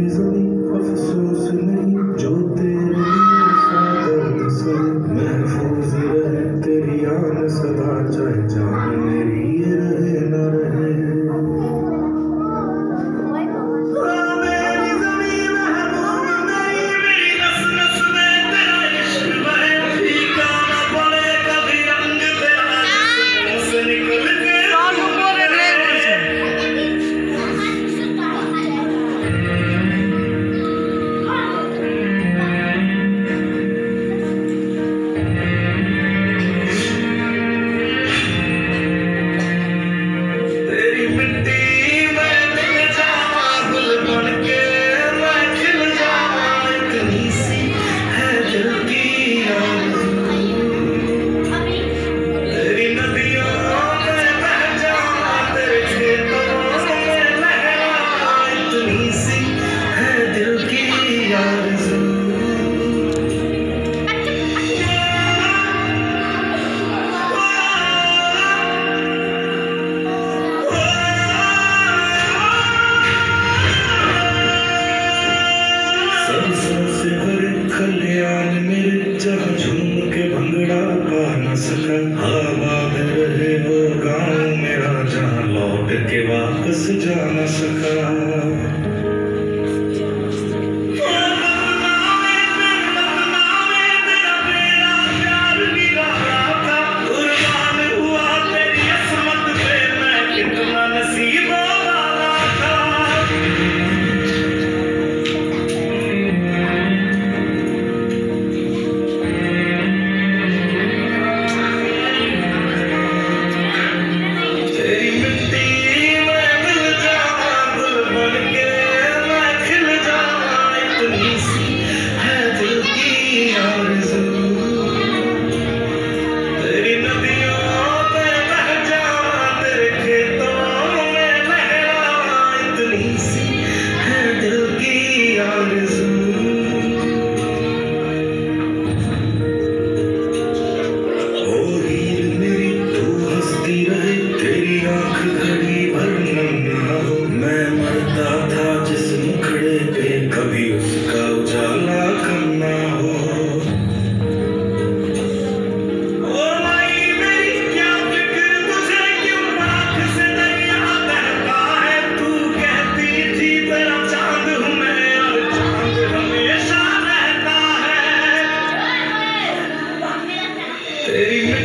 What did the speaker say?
अफसोस नहीं जो तेरे लिए महफूज तेरी आन सदा चाहे जान मेरी कल्याण मेरे जब झूम के भंगड़ा का न सका हवा में रहे वो गाँव मेरा जहाँ लौट के वापस जा न सका। Amen.